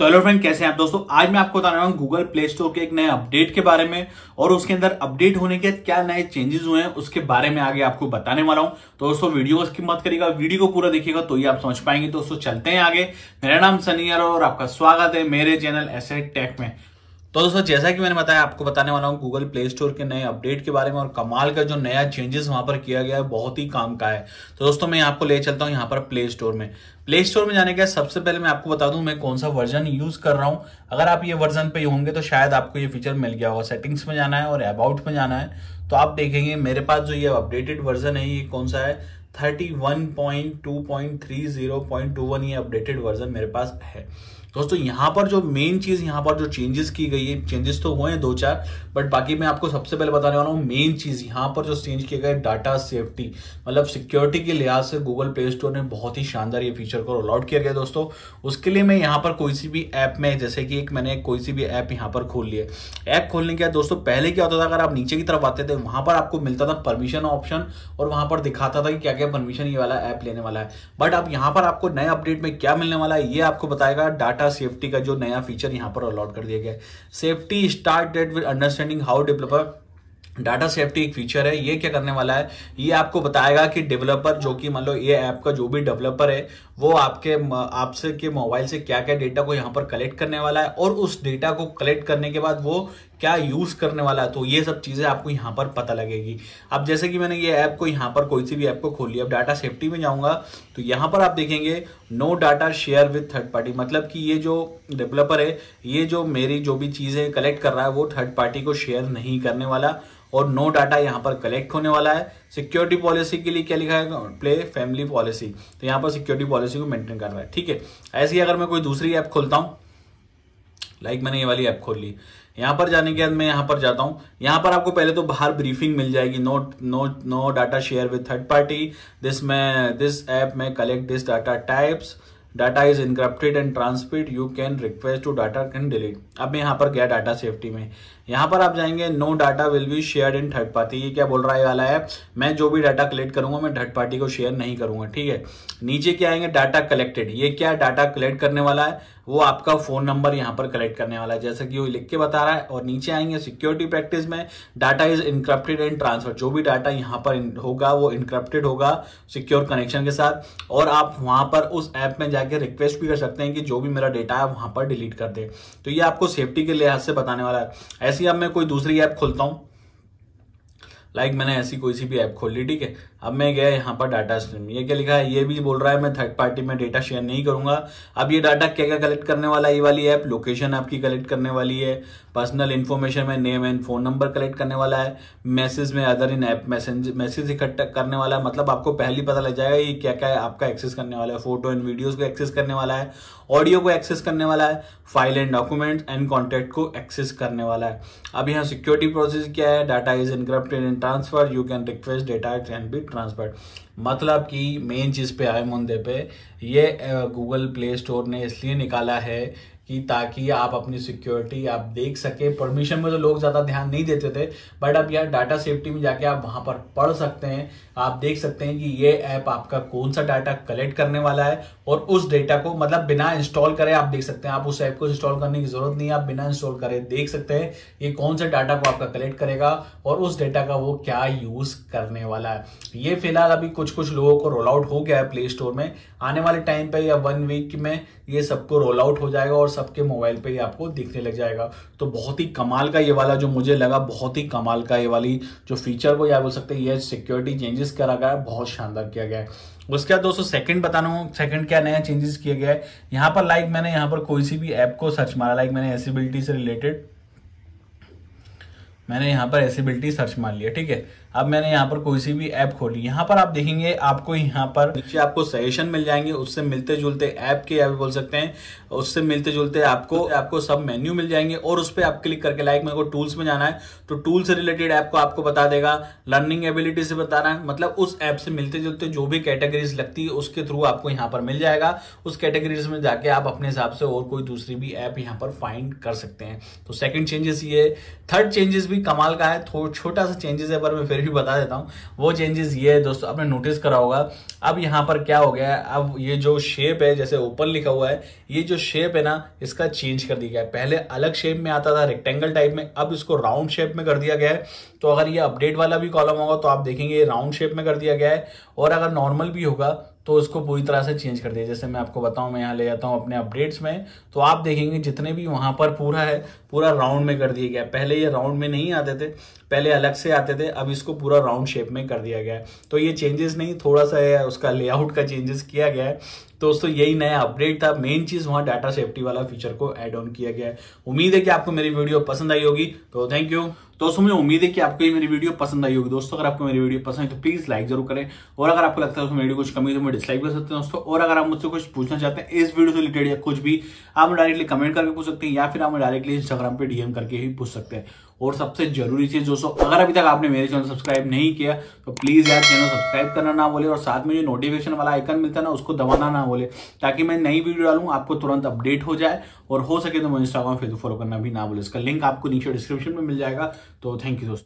तो hello friend, कैसे हैं आप दोस्तों? आज मैं आपको बता रहा हूँ गूगल प्ले स्टोर के एक नए अपडेट के बारे में और उसके अंदर अपडेट होने के क्या नए चेंजेस हुए हैं, उसके बारे में आगे आपको बताने वाला हूँ। तो दोस्तों, वीडियो की मत करेगा वीडियो को पूरा देखिएगा तो ये आप समझ पाएँगे। दोस्तों, चलते हैं आगे। मेरा नाम सनी और आपका स्वागत है मेरे चैनल एसे टेक में। तो दोस्तों, जैसा कि मैंने बताया, आपको बताने वाला हूँ गूगल प्ले स्टोर के नए अपडेट के बारे में और कमाल का जो नया चेंजेस वहाँ पर किया गया है, बहुत ही काम का है। तो दोस्तों, मैं आपको ले चलता हूँ यहाँ पर प्ले स्टोर में। प्ले स्टोर में जाने के सबसे पहले मैं आपको बता दूँ, मैं कौन सा वर्जन यूज़ कर रहा हूँ। अगर आप ये वर्जन पे होंगे तो शायद आपको ये फीचर मिल गया होगा। सेटिंग्स में जाना है और अबाउट में जाना है। तो आप देखेंगे, मेरे पास जो ये अपडेटेड वर्जन है, ये कौन सा है? Thirty one point two point three zero point two one ये अपडेटेड वर्जन मेरे पास है। दोस्तों, यहाँ पर जो मेन चीज़, यहाँ पर जो चेंजेस की गई है चेंजेस तो हुए हैं दो चार बट बाकी मैं आपको सबसे पहले बताने वाला हूँ मेन चीज़, यहाँ पर जो चेंज किया गया डाटा सेफ्टी मतलब सिक्योरिटी के लिहाज से गूगल प्ले स्टोर ने बहुत ही शानदार ये फीचर को रोल आउट किया गया दोस्तों। उसके लिए मैं यहाँ पर कोई सी भी ऐप में, जैसे कि एक मैंने कोई सी भी ऐप यहाँ पर खोल लिया ऐप खोलने के बाद दोस्तों, पहले क्या होता था, अगर आप नीचे की तरफ़ आते थे, वहाँ पर आपको मिलता था परमिशन ऑप्शन और वहाँ पर दिखाता था कि क्या क्या परमिशन ये वाला ऐप लेने वाला है। बट अब यहाँ पर आपको नए अपडेट में क्या मिलने वाला है, ये आपको बताएगा डाटा सेफ्टी का जो नया फीचर यहाँ पर अलॉट कर दिया गया है। Safety start date with understanding how developer data safety एक फीचर है, ये क्या करने वाला है? ये आपको बताएगा कि डेवलपर जो कि मान लो ये ऐप का जो भी डेवलपर है, वो आपके आपसे के मोबाइल से क्या क्या डेटा को यहाँ पर कलेक्ट करने वाला है और उस डेटा को कलेक्ट करने के बाद वो क्या यूज़ करने वाला है। तो ये सब चीज़ें आपको यहाँ पर पता लगेगी। अब जैसे कि मैंने ये ऐप को यहाँ पर कोई सी भी ऐप को खोल लिया, अब डाटा सेफ्टी में जाऊँगा तो यहाँ पर आप देखेंगे no data share with third party मतलब कि ये जो डेवलपर है, ये जो मेरी जो भी चीज़ें कलेक्ट कर रहा है, वो थर्ड पार्टी को शेयर नहीं करने वाला। और नो डाटा यहाँ पर कलेक्ट होने वाला है। सिक्योरिटी पॉलिसी के लिए क्या लिखा है? प्ले फैमिली पॉलिसी तो यहाँ पर सिक्योरिटी पॉलिसी को मेंटेन कर रहा है। ठीक है? ऐसे ही अगर मैं कोई दूसरी ऐप खोलता हूँ लाइक मैंने ये वाली ऐप खोल ली। यहाँ पर जाने के बाद मैं यहाँ पर जाता हूँ। यहाँ पर आपको पहले तो बाहर ब्रीफिंग मिल जाएगी। No no no data share with third party this में दिस ऐप में collect this data types data is encrypted and transmit you can request to data can delete अब मैं यहाँ पर गया डाटा सेफ्टी में। यहाँ पर आप जाएँगे no data will be share in third party ये क्या बोल रहा है वाला है मैं जो भी डाटा कलेक्ट करूँगा, मैं थर्ड पार्टी को शेयर नहीं करूँगा, ठीक है? नीचे क्या आएँगे डाटा कलेक्टेड ये क्या डाटा कलेक्ट करने वाला है? वो आपका फ़ोन नंबर यहाँ पर कलेक्ट करने वाला है, जैसा कि वो लिख के बता रहा है। और नीचे आएँगे सिक्योरिटी प्रैक्टिस में। Data is encrypted and transfer जो भी डाटा यहाँ पर होगा, वो इनक्रप्टेड होगा सिक्योर कनेक्शन के साथ। और आप वहाँ पर उस ऐप में जाके रिक्वेस्ट भी कर सकते हैं कि जो भी मेरा डेटा है वहाँ पर डिलीट कर दे। तो ये आपको सेफ्टी के लिहाज से बताने वाला है। ऐसी अब मैं कोई दूसरी ऐप खोलता हूँ लाइक मैंने ऐसी कोई सी भी ऐप खोल ली, ठीक है? अब मैं गया यहाँ पर डाटा स्ट्रीम ये क्या लिखा है? ये भी बोल रहा है, मैं थर्ड पार्टी में डेटा शेयर नहीं करूँगा। अब ये डाटा क्या क्या कलेक्ट करने वाला है? ये वाली ऐप लोकेशन आपकी कलेक्ट करने वाली है। पर्सनल इन्फॉर्मेशन में name and phone number collect करने वाला है। मैसेज में other in app message message इकट्ठा करने वाला है। मतलब आपको पहले पता लग जाएगा ये क्या क्या है आपका एक्सेस करने वाला है। फ़ोटो एंड वीडियोज़ को एक्सेस करने वाला है। ऑडियो को एक्सेस करने वाला है। File and document and contact को एक्सेस करने वाला है। अब यहाँ सिक्योरिटी प्रोसेस क्या है? Data is encrypted transfer you can request data can be transfer मतलब कि मेन चीज़ पे आए मुंदे पे, ये गूगल प्ले स्टोर ने इसलिए निकाला है कि ताकि आप अपनी सिक्योरिटी आप देख सके। परमिशन में तो लोग ज़्यादा ध्यान नहीं देते थे बट अब यार डाटा सेफ्टी में जाके आप वहाँ पर पढ़ सकते हैं। आप देख सकते हैं कि ये ऐप आपका कौन सा डाटा कलेक्ट करने वाला है और उस डेटा को मतलब बिना इंस्टॉल करे आप देख सकते हैं। आप उस ऐप को इंस्टॉल करने की ज़रूरत नहीं है, आप बिना इंस्टॉल करे देख सकते हैं ये कौन सा डाटा को आपका कलेक्ट करेगा और उस डेटा का वो क्या यूज़ करने वाला है। ये फ़िलहाल अभी कुछ कुछ लोगों को रोल आउट हो गया है प्ले स्टोर में। आने वाले टाइम पे या वन वीक में ये सबको रोल आउट हो जाएगा और सबके मोबाइल पे ही आपको दिखने लग जाएगा। तो बहुत ही कमाल का ये वाला जो मुझे लगा, बहुत ही कमाल का ये वाली जो फीचर को या बोल सकते हैं, ये सिक्योरिटी चेंजेस करा गया है बहुत शानदार किया गया है। उसके बाद दोस्तों सेकंड बताना हूँ सेकंड क्या नया चेंजेस किया गया है? यहाँ पर लाइक मैंने यहाँ पर कोई सी भी ऐप को सर्च मारा लाइक मैंने एसिबिलिटी से रिलेटेड मैंने यहाँ पर एसिबिलिटी सर्च मार लिया, ठीक है? अब मैंने यहाँ पर कोई सी भी ऐप खोली। यहाँ पर आप देखेंगे, आपको यहाँ पर नीचे आपको सजेशन मिल जाएँगे। उससे मिलते जुलते ऐप के आप बोल सकते हैं। उससे मिलते जुलते आपको आपको सब मेन्यू मिल जाएँगे और उस पर आप क्लिक करके लाइक मेरे को टूल्स में जाना है। तो टूल से रिलेटेड ऐप को आपको बता देगा। लर्निंग एबिलिटी से बताना है। मतलब उस ऐप से मिलते जुलते जो भी कैटेगरीज लगती है, उसके थ्रू आपको यहाँ पर मिल जाएगा। उस कैटेगरीज में जाके आप अपने हिसाब से और कोई दूसरी भी ऐप यहाँ पर फाइंड कर सकते हैं। तो सेकंड चेंजेस ये। थर्ड चेंजेस भी कमाल का है। छोटा सा चेंजेस है, पर मैं फिर फिर भी बता देता हूँ। वो चेंजेस ये है दोस्तों, आपने नोटिस करा होगा। अब यहाँ पर क्या हो गया है? अब ये जो शेप है, जैसे ऊपर लिखा हुआ है, ये जो शेप है ना, इसका चेंज कर दिया गया है। पहले अलग शेप में आता था रेक्टेंगल टाइप में, अब इसको राउंड शेप में कर दिया गया है। तो अगर ये अपडेट वाला भी कॉलम होगा तो आप देखेंगे राउंड शेप में कर दिया गया है। और अगर नॉर्मल भी होगा तो उसको पूरी तरह से चेंज कर दिया। जैसे मैं आपको बताऊँ, मैं यहाँ ले जाता हूँ अपने अपडेट्स में तो आप देखेंगे जितने भी वहाँ पर पूरा है, पूरा राउंड में कर दिया गया। पहले ये राउंड में नहीं आते थे, पहले अलग से आते थे, अब इसको पूरा राउंड शेप में कर दिया गया है। तो ये चेंजेस नहीं, थोड़ा सा उसका लेआउट का चेंजेस किया गया है। दोस्तों, यही नया अपडेट था। मेन चीज़ वहाँ डाटा सेफ्टी वाला फीचर को एड ऑन किया गया है। उम्मीद है कि आपको मेरी वीडियो पसंद आई होगी। तो थैंक यू दोस्तों, मुझे उम्मीद है कि आपको ये मेरी वीडियो पसंद आई होगी। दोस्तों, अगर आपको मेरी वीडियो पसंद है तो प्लीज़ लाइक ज़रूर करें। और अगर आपको लगता है उसमें वीडियो कुछ कमी तो मैं डिसलाइक कर सकते हैं दोस्तों। और अगर आप मुझसे कुछ पूछना चाहते हैं, इस वीडियो से रिलेटेड या कुछ भी, आप डायरेक्टली कमेंट करके पूछ सकते हैं, या फिर आप डायरेक्टली इंस्टाग्राम पर डीएम करके ही पूछ सकते हैं। और सबसे ज़रूरी चीज़ दोस्तों अगर अभी तक आपने मेरे चैनल सब्सक्राइब नहीं किया तो प्लीज़ यार चैनल सब्सक्राइब करना ना बोले और साथ में जो नोटिफिकेशन वाला आइकन मिलता है ना, उसको दबाना ना बोले ताकि मैं नई वीडियो डालूं, आपको तुरंत अपडेट हो जाए और हो सके तो मुझे इंस्टाग्राम फेसबुक फॉलो करना भी ना बोले इसका लिंक आपको नीचे डिस्क्रिप्शन में मिल जाएगा। तो थैंक यू दोस्तों।